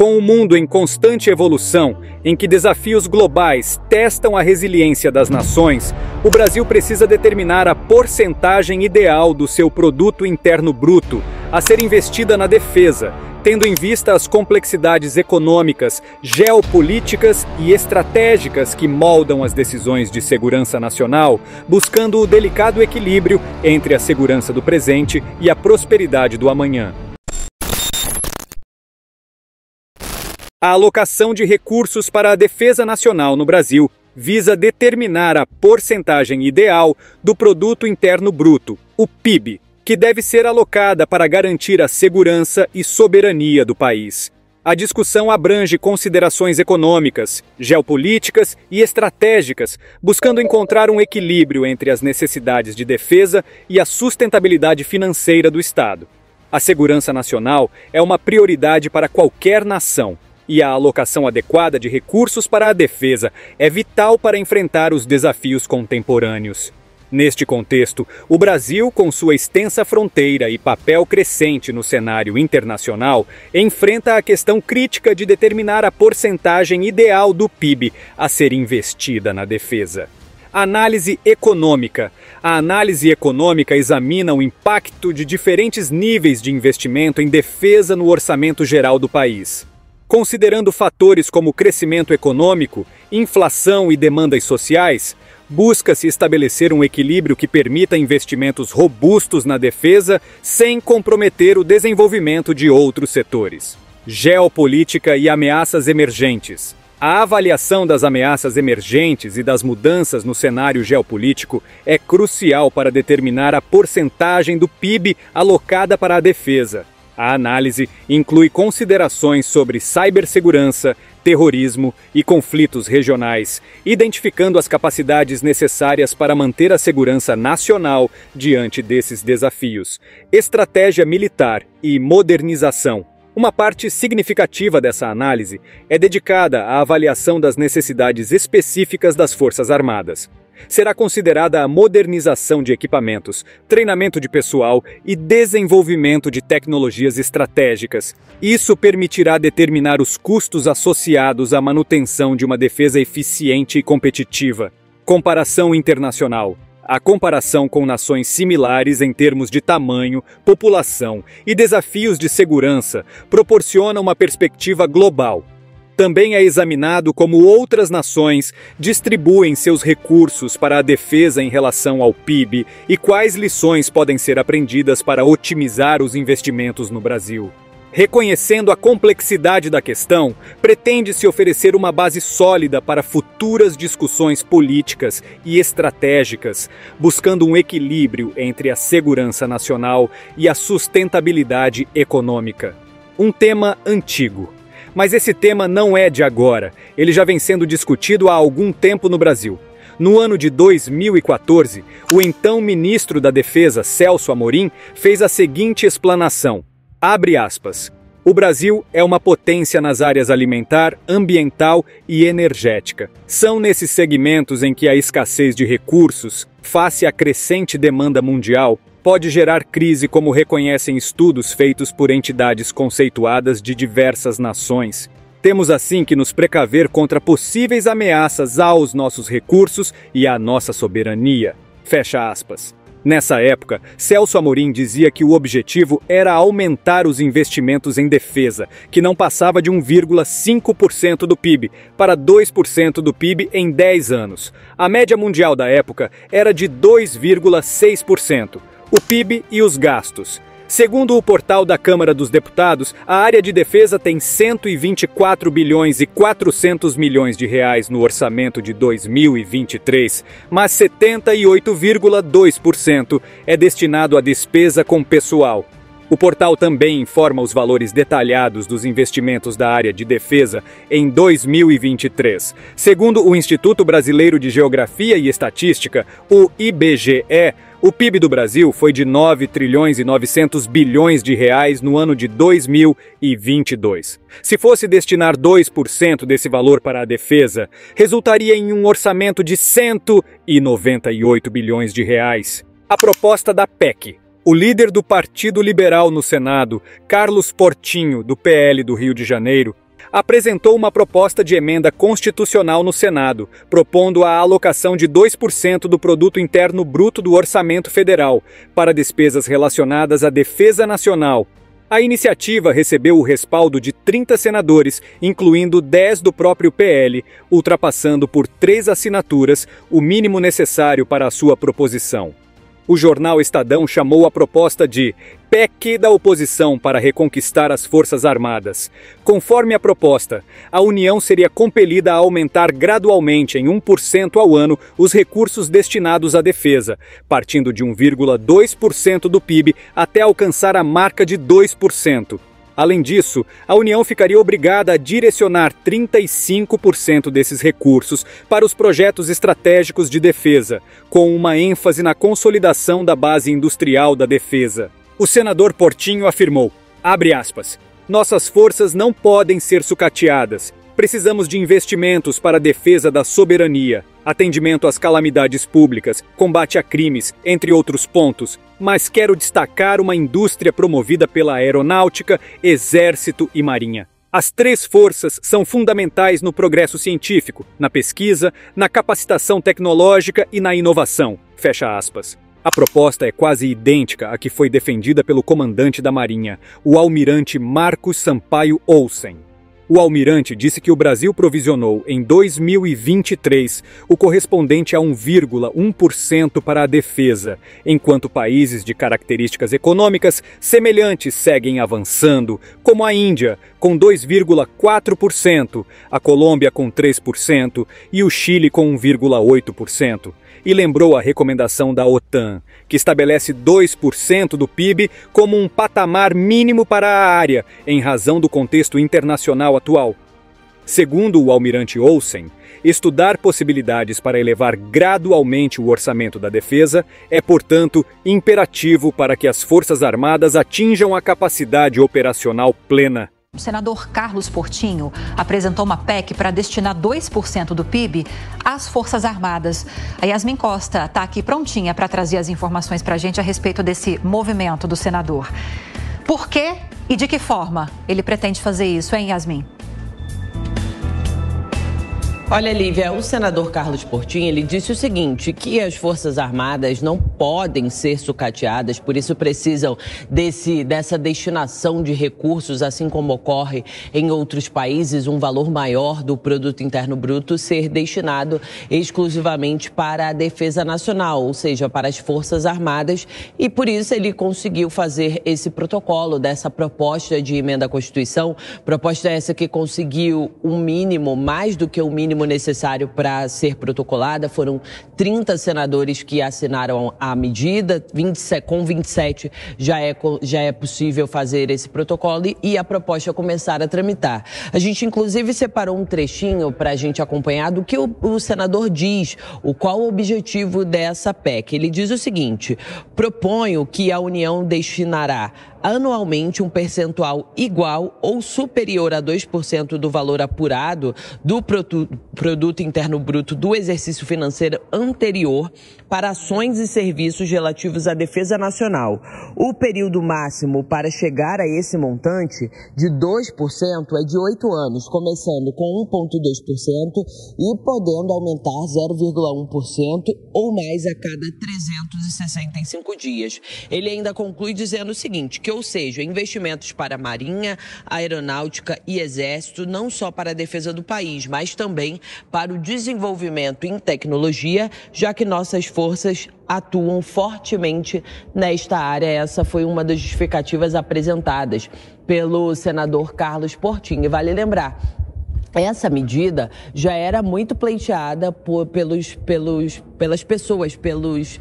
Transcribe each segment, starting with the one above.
Com o um mundo em constante evolução, em que desafios globais testam a resiliência das nações, o Brasil precisa determinar a porcentagem ideal do seu produto interno bruto a ser investida na defesa, tendo em vista as complexidades econômicas, geopolíticas e estratégicas que moldam as decisões de segurança nacional, buscando o delicado equilíbrio entre a segurança do presente e a prosperidade do amanhã. A alocação de recursos para a defesa nacional no Brasil visa determinar a porcentagem ideal do produto interno bruto, o PIB, que deve ser alocada para garantir a segurança e soberania do país. A discussão abrange considerações econômicas, geopolíticas e estratégicas, buscando encontrar um equilíbrio entre as necessidades de defesa e a sustentabilidade financeira do Estado. A segurança nacional é uma prioridade para qualquer nação e a alocação adequada de recursos para a defesa é vital para enfrentar os desafios contemporâneos. Neste contexto, o Brasil, com sua extensa fronteira e papel crescente no cenário internacional, enfrenta a questão crítica de determinar a porcentagem ideal do PIB a ser investida na defesa. Análise econômica. A análise econômica examina o impacto de diferentes níveis de investimento em defesa no orçamento geral do país. Considerando fatores como crescimento econômico, inflação e demandas sociais, busca-se estabelecer um equilíbrio que permita investimentos robustos na defesa sem comprometer o desenvolvimento de outros setores. Geopolítica e ameaças emergentes. A avaliação das ameaças emergentes e das mudanças no cenário geopolítico é crucial para determinar a porcentagem do PIB alocada para a defesa. A análise inclui considerações sobre cibersegurança, terrorismo e conflitos regionais, identificando as capacidades necessárias para manter a segurança nacional diante desses desafios. Estratégia militar e modernização. Uma parte significativa dessa análise é dedicada à avaliação das necessidades específicas das Forças Armadas será considerada a modernização de equipamentos, treinamento de pessoal e desenvolvimento de tecnologias estratégicas. Isso permitirá determinar os custos associados à manutenção de uma defesa eficiente e competitiva. Comparação internacional. A comparação com nações similares em termos de tamanho, população e desafios de segurança proporciona uma perspectiva global, também é examinado como outras nações distribuem seus recursos para a defesa em relação ao PIB e quais lições podem ser aprendidas para otimizar os investimentos no Brasil. Reconhecendo a complexidade da questão, pretende-se oferecer uma base sólida para futuras discussões políticas e estratégicas, buscando um equilíbrio entre a segurança nacional e a sustentabilidade econômica. Um tema antigo mas esse tema não é de agora, ele já vem sendo discutido há algum tempo no Brasil. No ano de 2014, o então ministro da Defesa, Celso Amorim, fez a seguinte explanação: abre aspas. O Brasil é uma potência nas áreas alimentar, ambiental e energética. São nesses segmentos em que a escassez de recursos, face à crescente demanda mundial, pode gerar crise, como reconhecem estudos feitos por entidades conceituadas de diversas nações. Temos assim que nos precaver contra possíveis ameaças aos nossos recursos e à nossa soberania. Fecha aspas. Nessa época, Celso Amorim dizia que o objetivo era aumentar os investimentos em defesa, que não passava de 1,5% do PIB para 2% do PIB em 10 anos. A média mundial da época era de 2,6% o PIB e os gastos. Segundo o portal da Câmara dos Deputados, a área de defesa tem 124 bilhões e 400 milhões de reais no orçamento de 2023, mas 78,2% é destinado à despesa com pessoal. O portal também informa os valores detalhados dos investimentos da área de defesa em 2023. Segundo o Instituto Brasileiro de Geografia e Estatística, o IBGE, o PIB do Brasil foi de 9 trilhões e 900 bilhões de reais no ano de 2022. Se fosse destinar 2% desse valor para a defesa, resultaria em um orçamento de 198 bilhões de reais. A proposta da PEC, O líder do Partido Liberal no Senado, Carlos Portinho, do PL do Rio de Janeiro, apresentou uma proposta de emenda constitucional no Senado, propondo a alocação de 2% do produto interno bruto do orçamento federal para despesas relacionadas à defesa nacional. A iniciativa recebeu o respaldo de 30 senadores, incluindo 10 do próprio PL, ultrapassando por três assinaturas o mínimo necessário para a sua proposição. O jornal Estadão chamou a proposta de PEC da oposição para reconquistar as Forças Armadas. Conforme a proposta, a União seria compelida a aumentar gradualmente em 1% ao ano os recursos destinados à defesa, partindo de 1,2% do PIB até alcançar a marca de 2%. Além disso, a União ficaria obrigada a direcionar 35% desses recursos para os projetos estratégicos de defesa, com uma ênfase na consolidação da base industrial da defesa. O senador Portinho afirmou: aspas. Nossas forças não podem ser sucateadas. Precisamos de investimentos para a defesa da soberania, atendimento às calamidades públicas, combate a crimes, entre outros pontos. Mas quero destacar uma indústria promovida pela aeronáutica, exército e marinha. As três forças são fundamentais no progresso científico, na pesquisa, na capacitação tecnológica e na inovação. Fecha aspas. A proposta é quase idêntica à que foi defendida pelo comandante da Marinha, o almirante Marcos Sampaio Olsen. O almirante disse que o Brasil provisionou, em 2023, o correspondente a 1,1% para a defesa, enquanto países de características econômicas semelhantes seguem avançando, como a Índia, com 2,4%, a Colômbia com 3% e o Chile com 1,8% e lembrou a recomendação da OTAN, que estabelece 2% do PIB como um patamar mínimo para a área, em razão do contexto internacional atual. Segundo o almirante Olsen, estudar possibilidades para elevar gradualmente o orçamento da defesa é, portanto, imperativo para que as Forças Armadas atinjam a capacidade operacional plena. O senador Carlos Portinho apresentou uma PEC para destinar 2% do PIB às Forças Armadas. A Yasmin Costa está aqui prontinha para trazer as informações para a gente a respeito desse movimento do senador. Por que e de que forma ele pretende fazer isso, hein, Yasmin? Olha, Lívia, o senador Carlos Portinho, ele disse o seguinte, que as Forças Armadas não podem ser sucateadas, por isso precisam desse, dessa destinação de recursos, assim como ocorre em outros países, um valor maior do produto interno bruto ser destinado exclusivamente para a defesa nacional, ou seja, para as Forças Armadas, e por isso ele conseguiu fazer esse protocolo dessa proposta de emenda à Constituição, proposta essa que conseguiu um mínimo, mais do que o um mínimo mínimo necessário para ser protocolada. Foram 30 senadores que assinaram a medida, 27, com 27 já é, já é possível fazer esse protocolo e a proposta começar a tramitar. A gente, inclusive, separou um trechinho para a gente acompanhar do que o, o senador diz, o qual o objetivo dessa PEC. Ele diz o seguinte: proponho que a União destinará anualmente um percentual igual ou superior a 2% do valor apurado do produto interno bruto do exercício financeiro anterior para ações e serviços relativos à defesa nacional. O período máximo para chegar a esse montante de 2% é de 8 anos, começando com 1,2% e podendo aumentar 0,1% ou mais a cada 365 dias. Ele ainda conclui dizendo o seguinte, que que, ou seja, investimentos para Marinha, Aeronáutica e Exército, não só para a defesa do país, mas também para o desenvolvimento em tecnologia, já que nossas forças atuam fortemente nesta área. Essa foi uma das justificativas apresentadas pelo senador Carlos Portinho. E vale lembrar, essa medida já era muito pleiteada por, pelos, pelos, pelas pessoas, pelos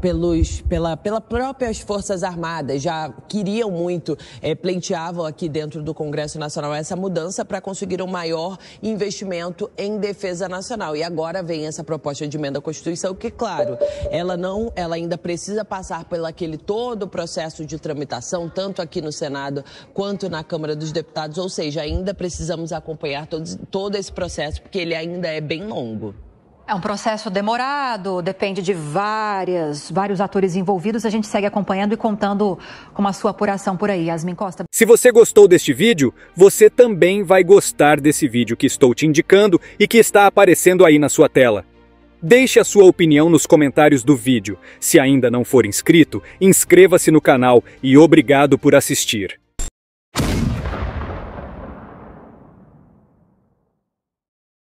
pelos, pela, pela próprias Forças Armadas, já queriam muito, é, pleiteavam aqui dentro do Congresso Nacional essa mudança para conseguir um maior investimento em defesa nacional. E agora vem essa proposta de emenda à Constituição, que, claro, ela não, ela ainda precisa passar pelo aquele todo o processo de tramitação, tanto aqui no Senado quanto na Câmara dos Deputados, ou seja, ainda precisamos acompanhar todo, todo esse processo, porque ele ainda é bem longo. É um processo demorado, depende de várias, vários atores envolvidos. A gente segue acompanhando e contando com a sua apuração por aí, Yasmin Costa. Se você gostou deste vídeo, você também vai gostar desse vídeo que estou te indicando e que está aparecendo aí na sua tela. Deixe a sua opinião nos comentários do vídeo. Se ainda não for inscrito, inscreva-se no canal e obrigado por assistir.